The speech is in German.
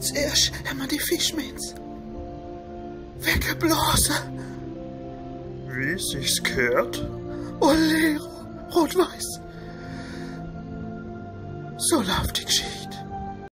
Zuerst haben wir die Fischmens. Weggeblasen. Wie sich's gehört? Olero, rot-weiß. So läuft die Geschichte.